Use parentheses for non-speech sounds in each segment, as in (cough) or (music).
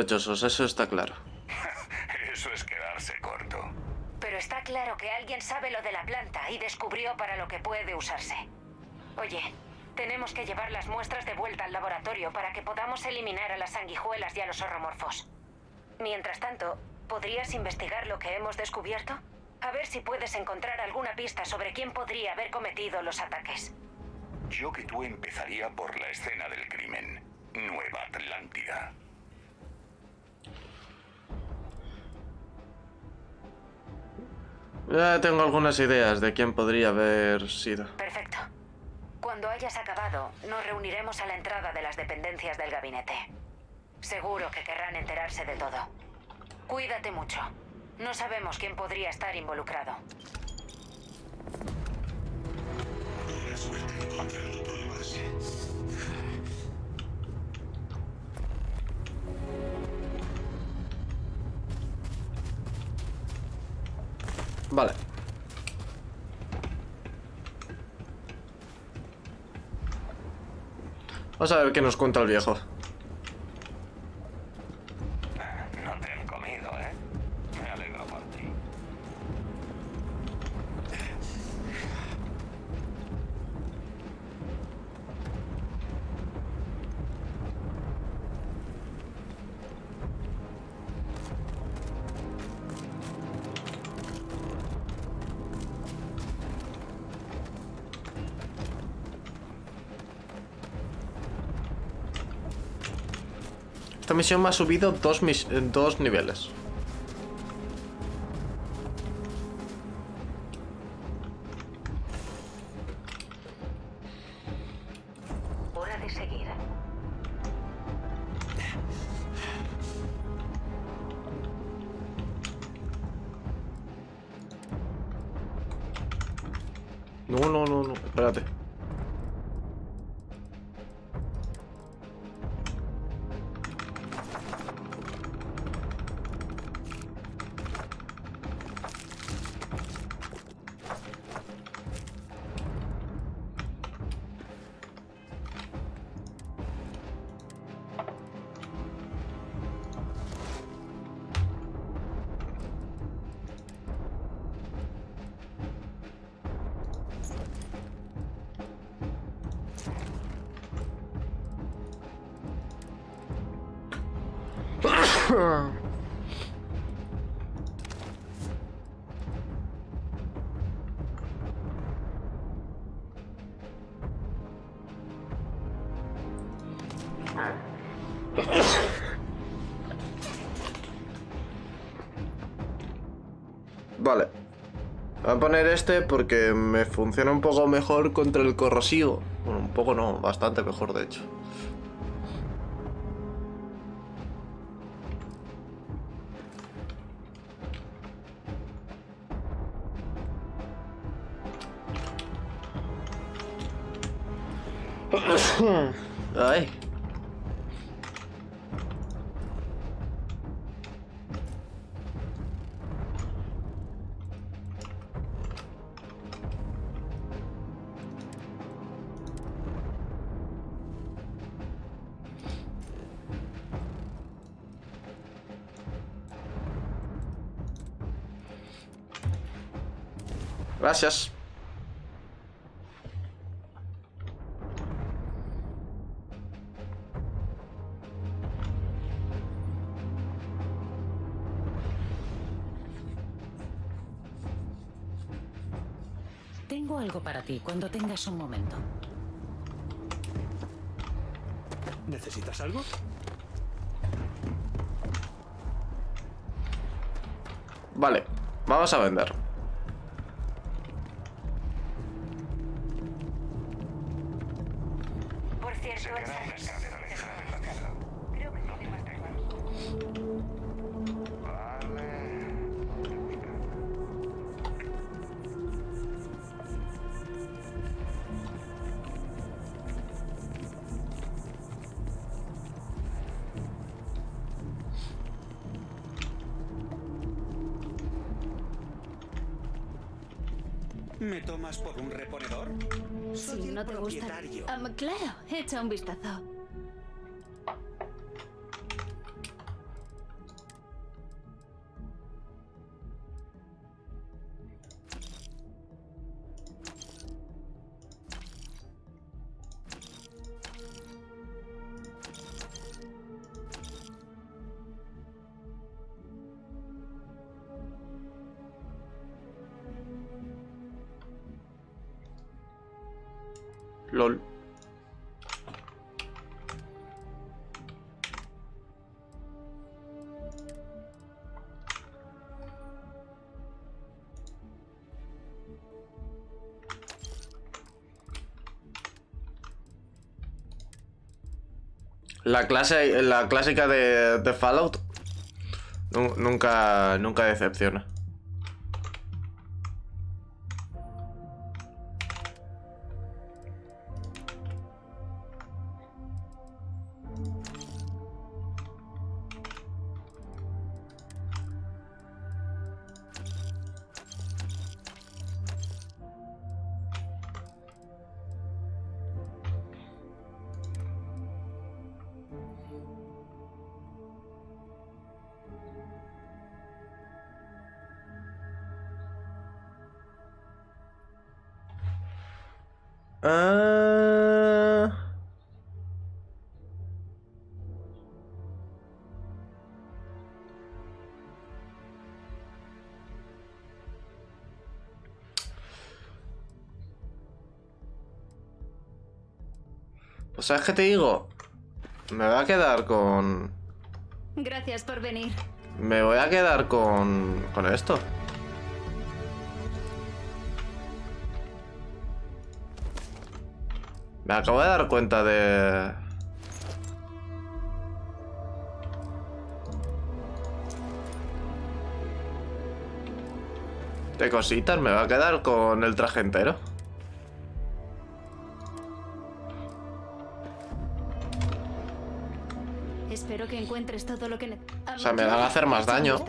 sospechosos, eso está claro. (laughs) Eso es quedarse corto. Pero está claro que alguien sabe lo de la planta y descubrió para lo que puede usarse. Oye, tenemos que llevar las muestras de vuelta al laboratorio para que podamos eliminar a las sanguijuelas y a los horromorfos. Mientras tanto, ¿podrías investigar lo que hemos descubierto? A ver si puedes encontrar alguna pista sobre quién podría haber cometido los ataques. Yo que tú empezaría por la escena del crimen. Nueva Atlántida. Tengo algunas ideas de quién podría haber sido. Perfecto. Cuando hayas acabado, nos reuniremos a la entrada de las dependencias del gabinete. Seguro que querrán enterarse de todo. Cuídate mucho. No sabemos quién podría estar involucrado. Vale. Vamos a ver qué nos cuenta el viejo. Esta misión me ha subido dos, mis- eh, dos niveles. Hora de seguir. No, no, no, no. Espérate. Vale. Voy a poner este porque me funciona un poco mejor contra el corrosivo. Bueno, un poco no, bastante mejor de hecho. Ay. Gracias. Ti cuando tengas un momento. ¿Necesitas algo? Vale, vamos a vender. Por cierto, ¿Me tomas por un reponedor? Soy el no te gusta. Am, claro, echa un vistazo. LOL. La clase, la clásica de, de Fallout nu- nunca, nunca decepciona. Ah. Pues sabes qué te digo, me voy a quedar con, Gracias por venir. me voy a quedar con, con esto. Me acabo de dar cuenta de... De cositas, me va a quedar con el traje entero. Espero que encuentres todo lo que O sea, me van a hacer más daño.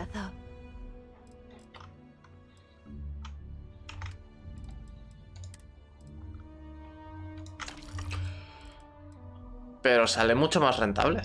Pero sale mucho más rentable.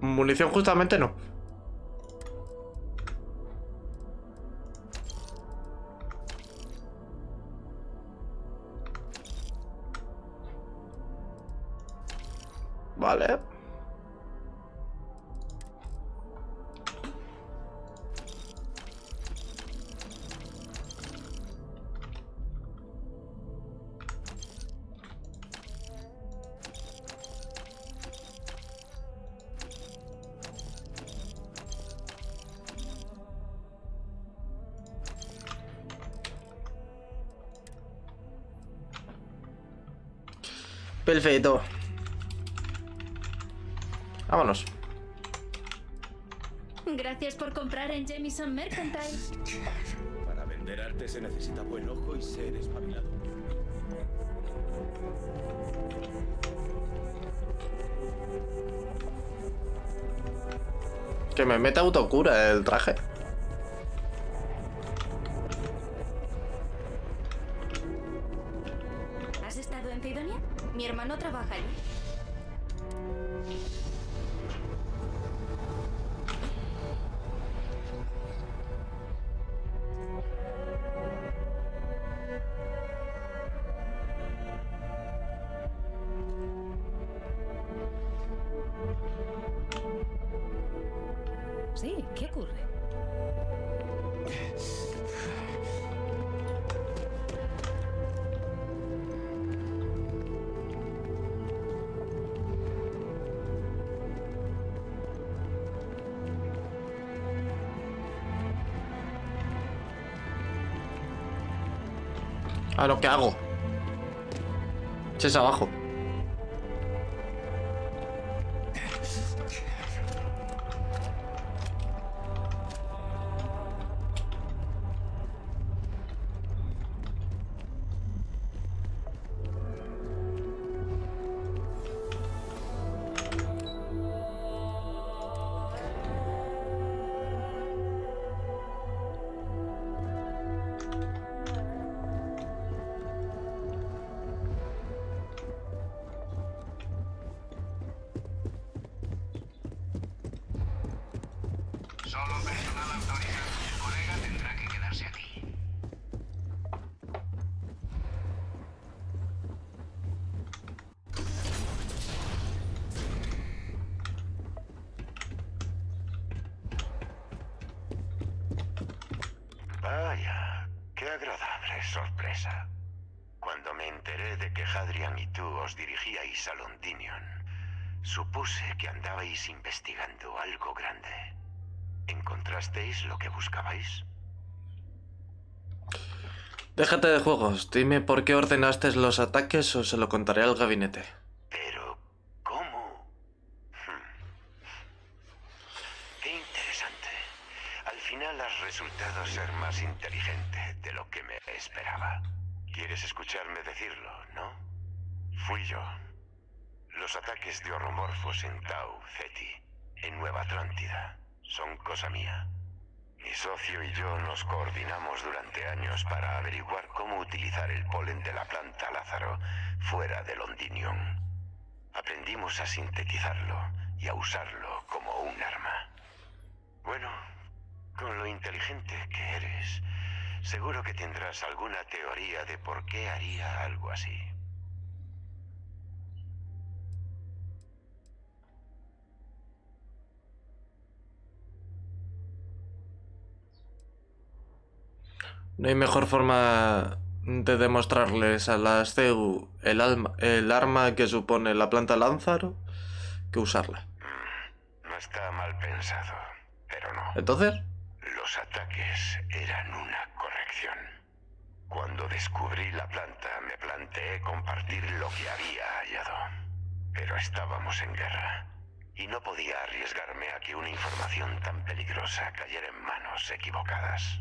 Munición justamente no. Perfecto. Vámonos. Gracias por comprar en Jamieson Mercantile. Para vender arte se necesita buen ojo y ser espabilado. Que me meta autocura el traje. A lo que hago. Eches abajo. Vaya, qué agradable sorpresa. Cuando me enteré de que Hadrian y tú os dirigíais a Londinion, supuse que andabais investigando algo grande. ¿Encontrasteis lo que buscabais? Déjate de juegos. Dime por qué ordenaste los ataques o se lo contaré al gabinete. Pero, ¿cómo? Hmm. Qué interesante. Al final has resultado ser más inteligente de lo que me esperaba. ¿Quieres escucharme decirlo, no? Fui yo. Los ataques de horromorfos en Tau Ceti, en Nueva Atlántida, son cosa mía. Mi socio y yo nos coordinamos durante años para averiguar cómo utilizar el polen de la planta Lázaro fuera de Londinion. Aprendimos a sintetizarlo y a usarlo como un arma. Bueno, con lo inteligente que eres, seguro que tendrás alguna teoría de por qué haría algo así. No hay mejor forma de demostrarles a las CEU el, alma- el arma que supone la planta Lánzaro que usarla. No está mal pensado, pero no. Entonces, Los ataques eran una corrección. Cuando descubrí la planta, me planteé compartir lo que había hallado. Pero estábamos en guerra y no podía arriesgarme a que una información tan peligrosa cayera en manos equivocadas.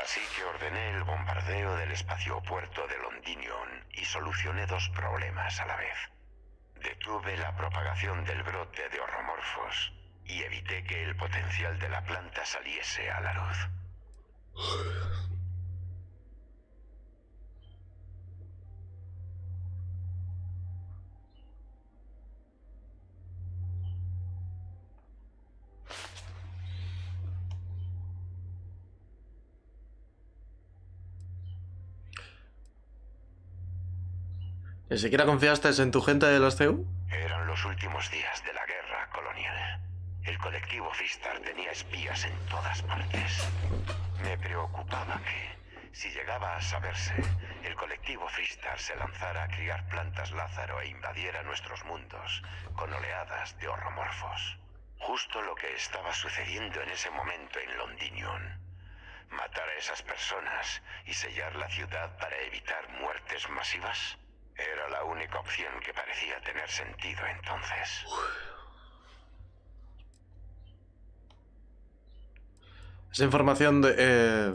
Así que ordené el bombardeo del espaciopuerto de Londinion y solucioné dos problemas a la vez. Detuve la propagación del brote de horromorfos y evité que el potencial de la planta saliese a la luz. ¿ni siquiera confiaste en tu gente de los CEU? Eran los últimos días de la guerra colonial. El colectivo Fistar tenía espías en todas partes. Me preocupaba que, si llegaba a saberse, el colectivo Fistar se lanzara a criar plantas Lázaro e invadiera nuestros mundos con oleadas de horromorfos. Justo lo que estaba sucediendo en ese momento en Londinion. Matar a esas personas y sellar la ciudad para evitar muertes masivas era la única opción que parecía tener sentido entonces. Esa información de... eh,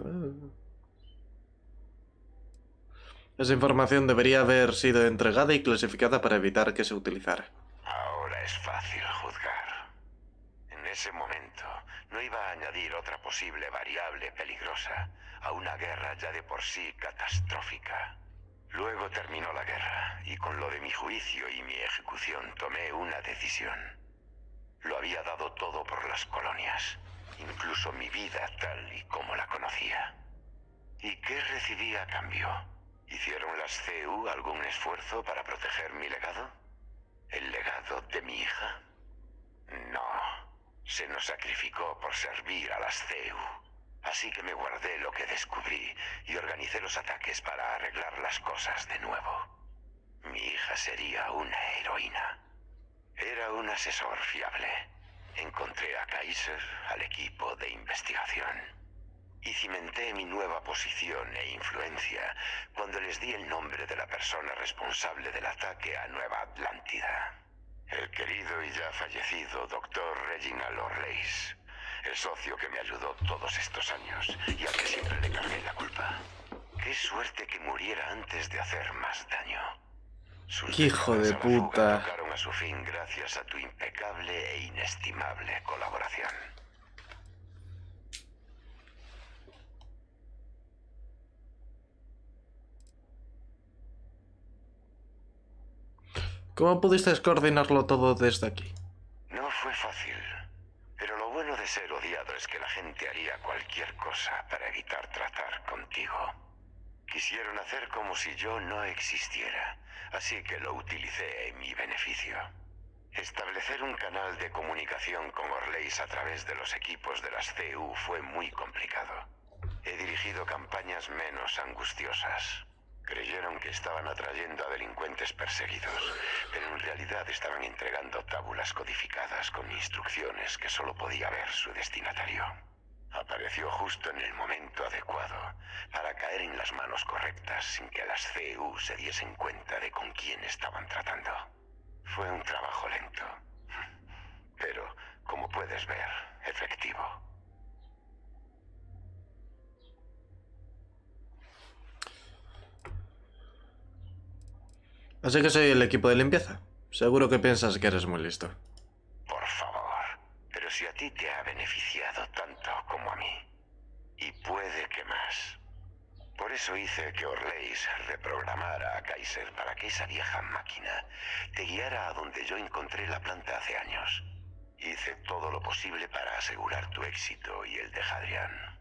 Esa información debería haber sido entregada y clasificada para evitar que se utilizara. Ahora es fácil juzgar. En ese momento no iba a añadir otra posible variable peligrosa a una guerra ya de por sí catastrófica. Luego terminó la guerra y con lo de mi juicio y mi ejecución tomé una decisión. Lo había dado todo por las colonias, incluso mi vida tal y como la conocía. ¿Y qué recibí a cambio? ¿Hicieron las CEU algún esfuerzo para proteger mi legado? ¿El legado de mi hija? No. Se nos sacrificó por servir a las CEU. Así que me guardé lo que descubrí y organicé los ataques para arreglar las cosas de nuevo. Mi hija sería una heroína. Era un asesor fiable. Encontré a Kaiser, al equipo de investigación. Y cimenté mi nueva posición e influencia cuando les di el nombre de la persona responsable del ataque a Nueva Atlántida. El querido y ya fallecido doctor Reginald Orleis, el socio que me ayudó todos estos años y al que siempre le cargué la culpa. Qué suerte que muriera antes de hacer más daño. Sus ¡Qué hijo de puta! tocaron a su fin gracias a tu impecable e inestimable colaboración. ¿Cómo pudiste coordinarlo todo desde aquí? No fue fácil, pero lo bueno de ser odiado es que la gente haría cualquier cosa para evitar tratar contigo. Quisieron hacer como si yo no existiera, así que lo utilicé en mi beneficio. Establecer un canal de comunicación con Orleis a través de los equipos de las CU fue muy complicado. He dirigido campañas menos angustiosas. Creyeron que estaban atrayendo a delincuentes perseguidos, pero en realidad estaban entregando tábulas codificadas con instrucciones que solo podía ver su destinatario. Apareció justo en el momento adecuado para caer en las manos correctas sin que las CEU se diesen cuenta de con quién estaban tratando. Fue un trabajo lento, pero, como puedes ver, efectivo. Así que soy el equipo de limpieza. Seguro que piensas que eres muy listo. Si a ti te ha beneficiado tanto como a mí. Y puede que más. Por eso hice que Orleis reprogramara a Kaiser para que esa vieja máquina te guiara a donde yo encontré la planta hace años. Hice todo lo posible para asegurar tu éxito y el de Hadrian.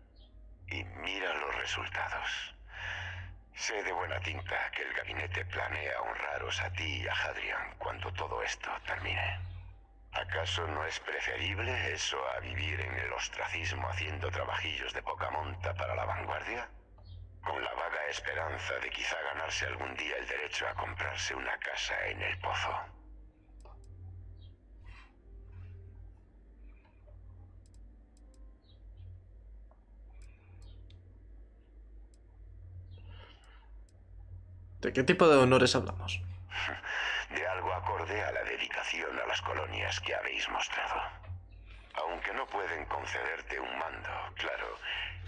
Y mira los resultados. Sé de buena tinta que el gabinete planea honraros a ti y a Hadrian cuando todo esto termine. ¿Acaso no es preferible eso a vivir en el ostracismo haciendo trabajillos de poca monta para la vanguardia? Con la vaga esperanza de quizá ganarse algún día el derecho a comprarse una casa en el pozo. ¿De qué tipo de honores hablamos? (laughs) de algo acorde a la dedicación a las colonias que habéis mostrado. Aunque no pueden concederte un mando, claro,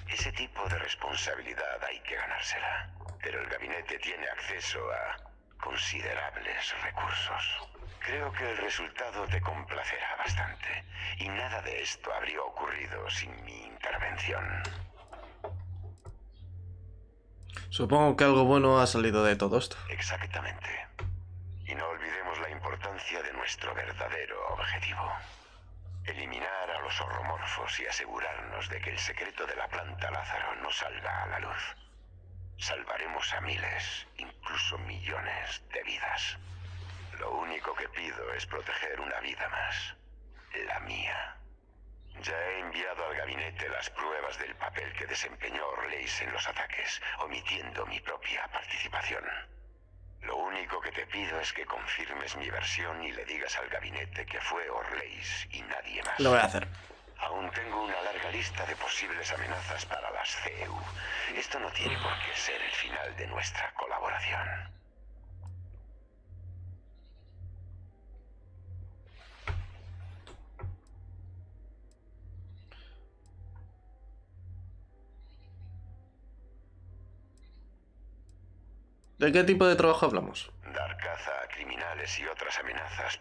ese tipo de responsabilidad hay que ganársela. Pero el gabinete tiene acceso a considerables recursos. Creo que el resultado te complacerá bastante. Y nada de esto habría ocurrido sin mi intervención. Supongo que algo bueno ha salido de todo esto. Exactamente. Y no olvidemos la importancia de nuestro verdadero objetivo. Eliminar a los horromorfos y asegurarnos de que el secreto de la planta Lázaro no salga a la luz. Salvaremos a miles, incluso millones de vidas. Lo único que pido es proteger una vida más. La mía. Ya he enviado al gabinete las pruebas del papel que desempeñó Orleis en los ataques, omitiendo mi propia participación. Lo único que te pido es que confirmes mi versión y le digas al gabinete que fue Orleis y nadie más. Lo voy a hacer. Aún tengo una larga lista de posibles amenazas para las CEU. Esto no tiene por qué ser el final de nuestra colaboración. ¿De qué tipo de trabajo hablamos? Dar caza a criminales y otras amenazas